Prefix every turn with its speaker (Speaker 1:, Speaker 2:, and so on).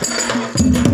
Speaker 1: Música